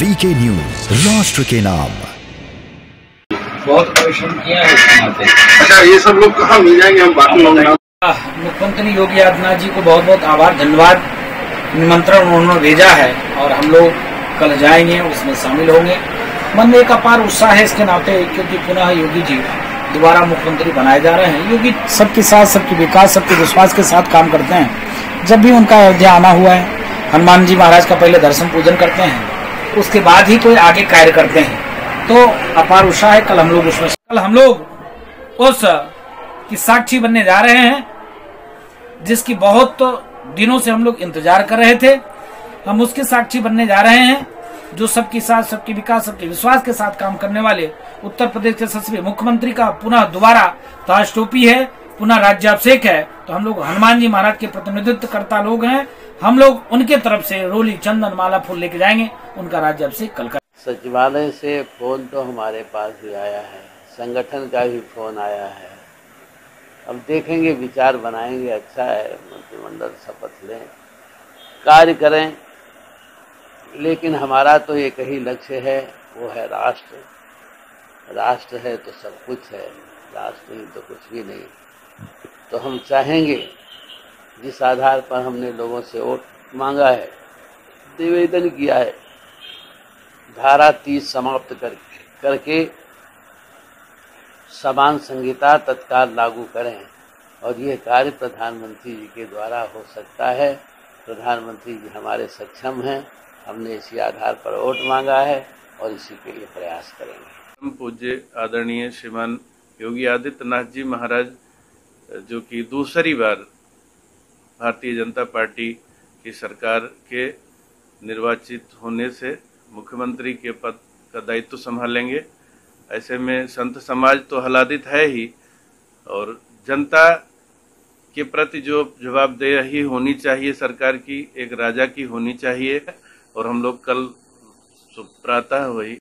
VK news राष्ट्र के नाम। बहुत परिश्रम किया है अच्छा ये सब लोग कहाँ मिल जाएँगे? हम बाकी लोग मुख्यमंत्री योगी आदित्यनाथ जी को बहुत बहुत आभार धन्यवाद। निमंत्रण उन्होंने भेजा है और हम लोग कल जाएँगे उसमें शामिल होंगे। मन में एक अपार उत्साह है इसके नाते क्योंकि पुनः योगी जी दोबारा मुख्यमंत्री बनाए जा रहे हैं। योगी सबके साथ सबके विकास सबके विश्वास के साथ काम करते हैं। जब भी उनका अयोध्या आना हुआ है हनुमान जी महाराज का पहले दर्शन पूजन करते हैं। उसके बाद ही कोई आगे कार्य करते हैं। तो अपार उत्साह है, कल हम लोग उसमें कल हम लोग उस, की साक्षी बनने जा रहे हैं, जिसकी बहुत तो दिनों से हम लोग इंतज़ार कर रहे थे। हम उसके साक्षी बनने जा रहे हैं, जो सबके साथ, सबके विकास, सबके विश्वास के साथ काम करने वाले उत्तर प्रदेश के सचिव मुख्यमंत्री का पुनः दोबारा ताज टोपी है। पुनः राज्याभिषेक है तो हम लोग हनुमान जी महाराज के प्रतिनिधित्व करता लोग हैं। हम लोग उनके तरफ़ से रोली, चंदन, माला, फूल लेके जाएँगे, उनका राज्याभिषेक कल कर सचिवालय से फ़ोन तो हमारे पास भी आया है, संगठन का भी फ़ोन आया है। अब देखेंगे, विचार बनाएँगे अच्छा है, मंत्रिमंडल शपथ लें, कार्य करें। लेकिन हमारा तो एक ही लक्ष्य है, वो है राष्ट्र। राष्ट्र है तो सब कुछ है, राष्ट्र ही तो कुछ भी नहीं। तो हम चाहेंगे जिस आधार पर हमने लोगों से वोट मांगा है निवेदन किया है धारा तीस समाप्त कर, करके समान संहिता तत्काल लागू करें। और यह कार्य प्रधानमंत्री जी के द्वारा हो सकता है। प्रधानमंत्री जी हमारे सक्षम हैं। हमने इसी आधार पर वोट मांगा है और इसी के लिए प्रयास करेंगे। परम पूज्य आदरणीय श्रीमान योगी आदित्यनाथ जी महाराज जो कि दूसरी बार भारतीय जनता पार्टी की सरकार के निर्वाचित होने से मुख्यमंत्री के पद का दायित्व संभालेंगे। ऐसे में संत समाज तो हलादित है ही और जनता के प्रति जो जवाबदेही होनी चाहिए सरकार की, एक राजा की होनी चाहिए और हम लोग कल प्रातः वही